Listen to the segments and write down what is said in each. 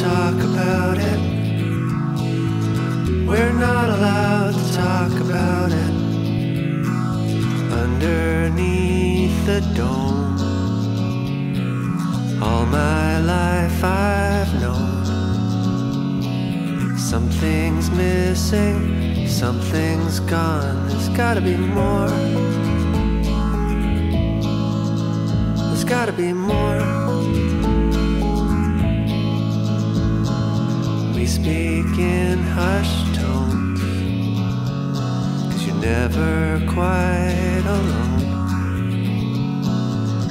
talk about it. We're not allowed to talk about it. Underneath the dome, all my life I've known something's missing, something's gone. There's gotta be more. There's gotta be more. Speak in hushed tones, cause you're never quite alone.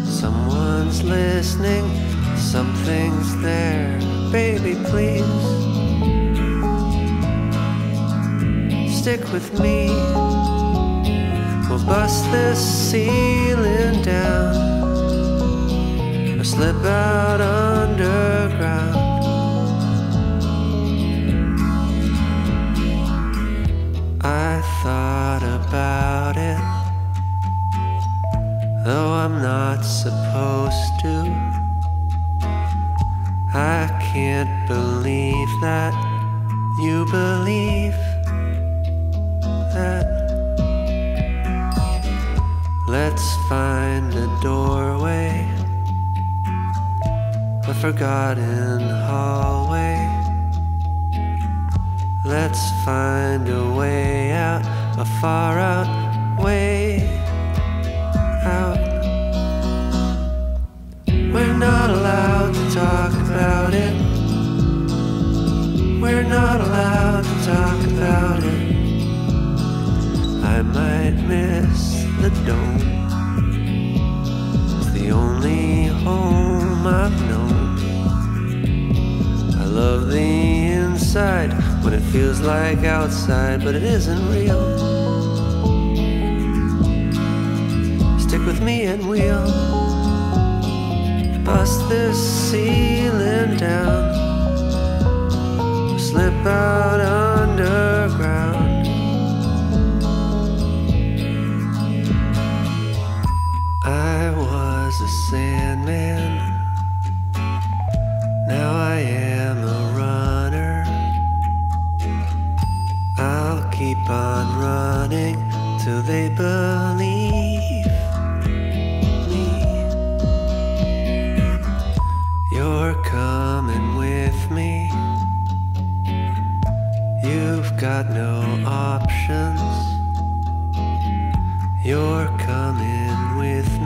Someone's listening, something's there. Baby, please stick with me. We'll bust this ceiling down or slip out underground. Thought about it, though I'm not supposed to. I can't believe that you believe that. Let's find a doorway, a forgotten hallway. Let's find a way out, a far out way out. We're not allowed to talk about it. We're not allowed to talk about it. I might miss the dome. It's the only home I've known. When it feels like outside, but it isn't real. Stick with me and we'll bust this ceiling down. Slip out underground. I was a sandman. Keep on running till they believe me. You're coming with me. You've got no options. You're coming with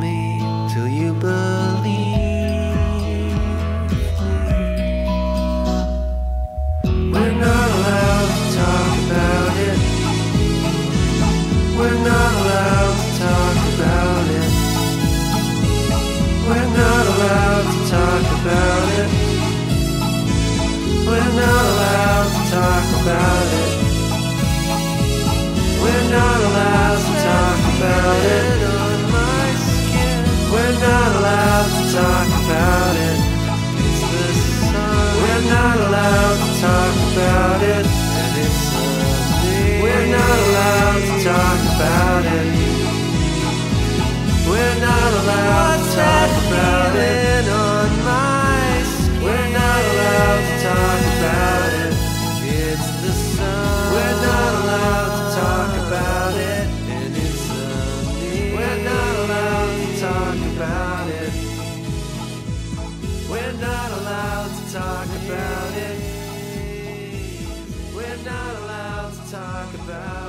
talk about it. We're not allowed to talk about it on my skin. We're not allowed to talk about it. It's the sun. We're not allowed to talk about it. And it's the We're not allowed to talk about it. We're not allowed to talk about it. We're not allowed to talk about